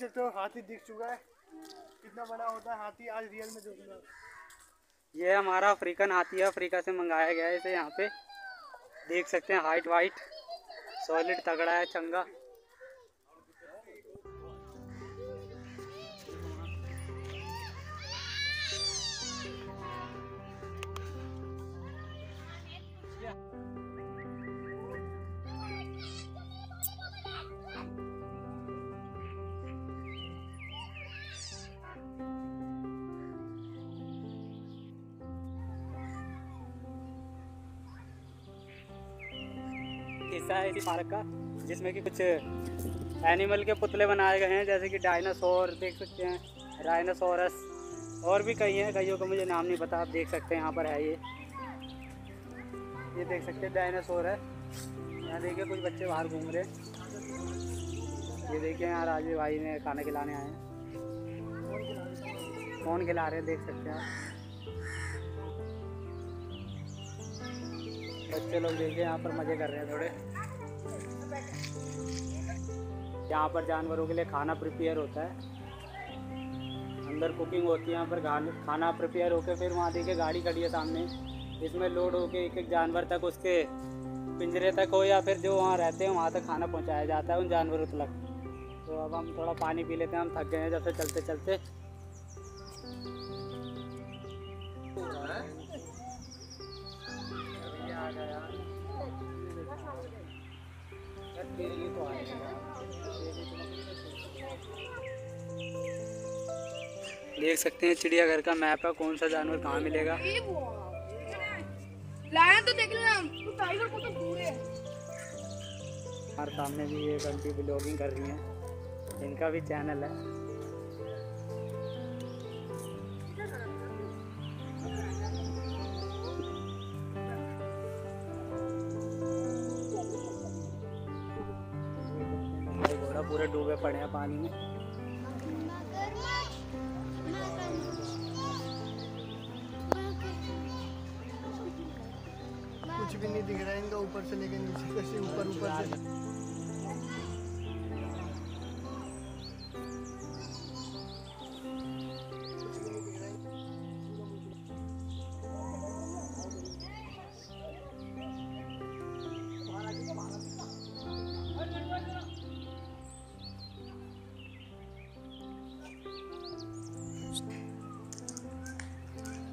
सकते हो, हाथी दिख चुका है। कितना बड़ा होता है हाथी, आज रियल में देखूँगा ये हमारा अफ्रीकन हाथी है, अफ्रीका से मंगाया गया है इसे यहाँ पे। देख सकते हैं हाइट वाइट सॉलिड तगड़ा है, चंगा। हिस्सा है इसी पार्क का, जिसमें कि कुछ एनिमल के पुतले बनाए गए हैं, जैसे कि डायनासोर देख सकते हैं डायनासोरस और भी कई हैं, कईयों का मुझे नाम नहीं पता, आप देख सकते हैं, यहाँ पर है ये। ये देख सकते हैं डायनासोर है। यहाँ देखिए, कुछ बच्चे बाहर घूम रहे हैं। ये देखिए, यहाँ राजू भाई ने खाना खिलाने आए हैं। कौन खिला रहे हैं, देख सकते हैं बच्चे लोग देखिए यहाँ पर मज़े कर रहे हैं थोड़े। यहाँ पर जानवरों के लिए खाना प्रिपेयर होता है। अंदर कुकिंग होती है, यहाँ पर खाना प्रिपेयर होकर फिर वहाँ देखिए गाड़ी खड़ी है सामने। इसमें लोड होके एक एक जानवर तक उसके पिंजरे तक हो या फिर जो वहाँ रहते हैं, वहाँ तक खाना पहुँचाया जाता है उन जानवरों तक। तो अब हम थोड़ा पानी पी लेते हैं, हम थक गए हैं जब से चलते चलते देख सकते हैं चिड़ियाघर का मैप है कौन सा जानवर कहाँ मिलेगा। लायन तो देख लेना। तो टाइगर को तो दूर है। हमारे सामने भी एक आंटी ब्लॉगिंग कर रही हैं। इनका भी चैनल है। घोड़ा पूरे डूबे पड़े हैं पानी में। भी नहीं दिख रहा है, इनका ऊपर से लेके नीचे कैसे ऊपर ऊपर से?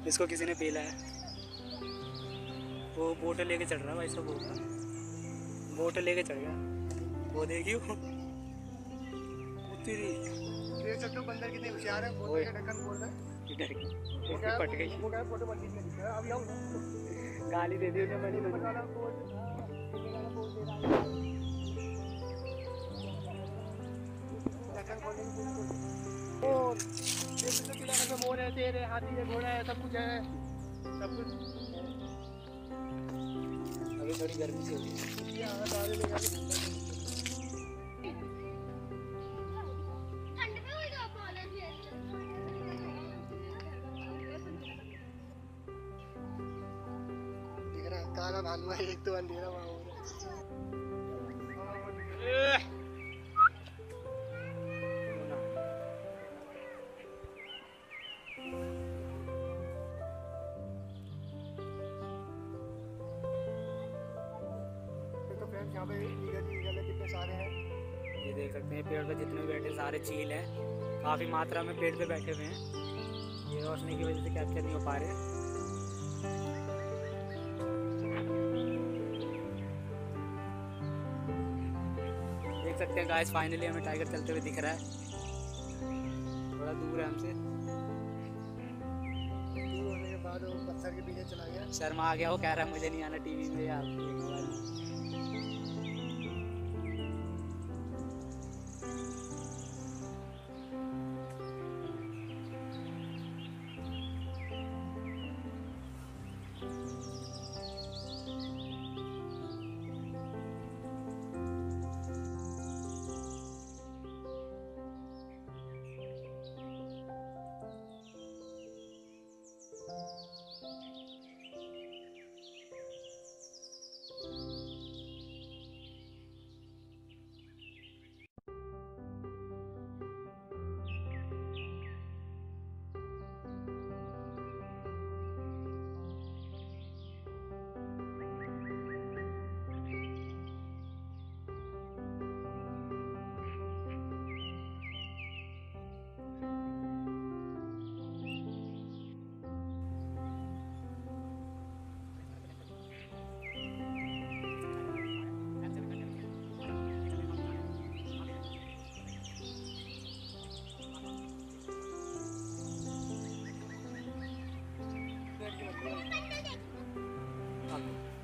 इसको किसी ने पीला है। वो बोट लेके चढ़ रहा है भाई सब बोट। बोट लेके चढ़ गया। वो देखिए वो। उतरी। देख सकते हो बंदर कितने होशियार है ओए। का ढक्कन खोल रहा है। डर गई पट गई। वो क्या फ़ोटो दिख अभी आओ गाली दे दी बड़ी है? ढक्कन की और देख हो। किला में मोर है शेर है हाथी है घोड़ा है सब कुछ है। सब कुछ। थोड़ी गर्मी सी हो रही है ये आगे आगे ले जाके दिख रहा है काला भालू है एक तो अंधेरा वहाँ फ्रेंड्स यहाँ पे ईगल ईगल है कितने सारे हैं। ये देख सकते हैं पेड़ पे जितने भी बैठे सारे चील हैं। काफ़ी मात्रा में पेड़ पे बैठे हुए हैं। ये रोशनी की वजह से कैप्चर नहीं हो पा रहे देख सकते हैं गाइस फाइनली हमें टाइगर चलते हुए दिख रहा है। थोड़ा दूर है हमसे। दूर होने के बाद वो पत्थर के पीछे चला गया। शर्मा आ गया वो कह रहा है मुझे नहीं आना टीवी में या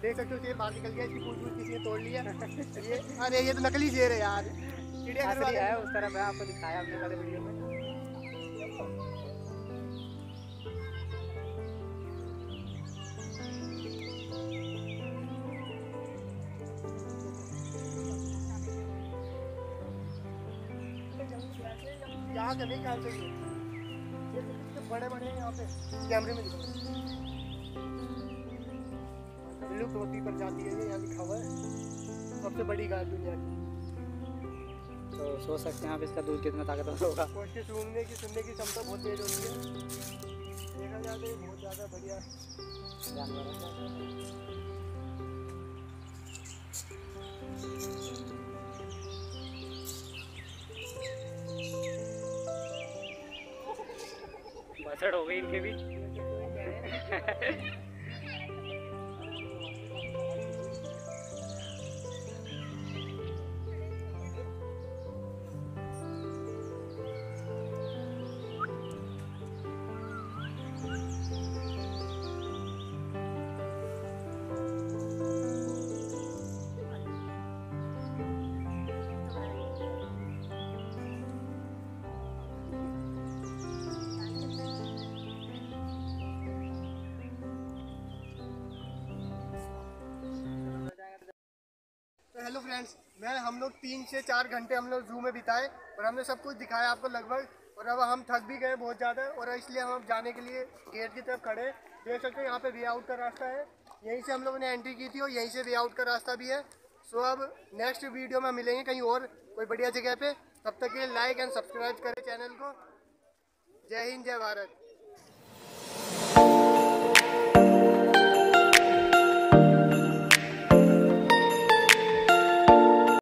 देख सकते हो शेर बाहर निकल गया इसकी पूछ पूछ किसी ने तोड़ लिया ये अरे ये तो नकली शेर है यार। चिड़ियाघर असली वाले। है उस तरह मैं आपको दिखाया हमने पहले वीडियो में। यहाँ के नहीं ख्याल से ये ये तो बड़े बड़े हैं यहाँ पे। कैमरे में दिखा लुप्त होती प्रजाति है ये यहाँ लिखा हुआ है। सबसे बड़ी गाय दुनिया की। तो सोच सकते हैं आप इसका दूध कितना ताकतवर होगा। और इसके सूंघने की सुनने की क्षमता बहुत तेज होती है। देखा जाए तो बहुत ज़्यादा बढ़िया जानवर है। हो गई इनके भी हेलो फ्रेंड्स, मैं हम लोग तीन से चार घंटे हम लोग जू में बिताए और हमने सब कुछ दिखाया आपको लगभग। और अब हम थक भी गए बहुत ज़्यादा और इसलिए हम जाने के लिए गेट की तरफ़ खड़े देख सकते हैं यहाँ पे वे आउट का रास्ता है। यहीं से हम लोगों ने एंट्री की थी और यहीं से वे आउट का रास्ता भी है। सो अब नेक्स्ट वीडियो में मिलेंगे कहीं और कोई बढ़िया जगह पे। तब तक के लिए लाइक एंड सब्सक्राइब करें चैनल को। जय हिंद, जय भारत।